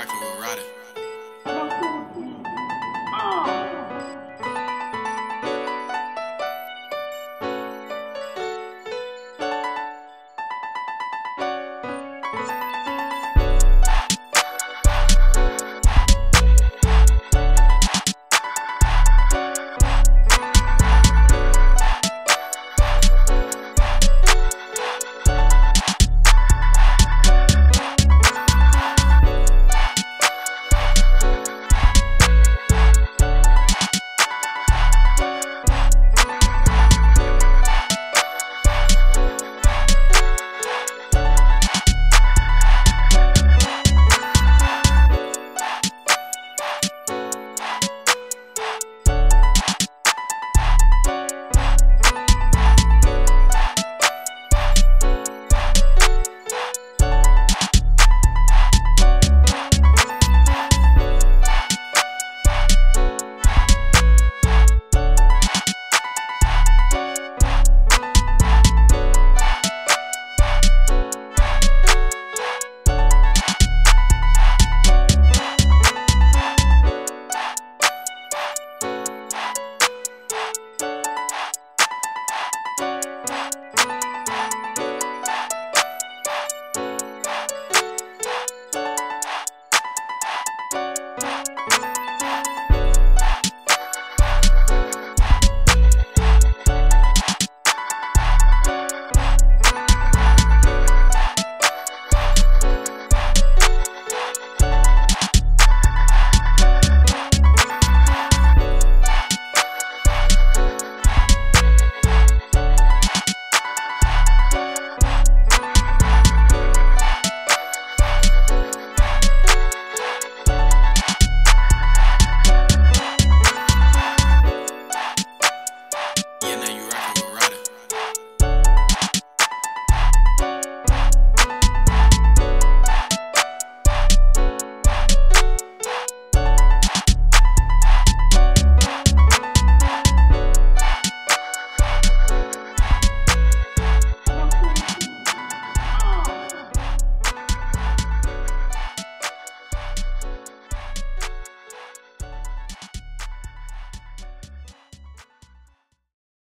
rockin' with Roddy.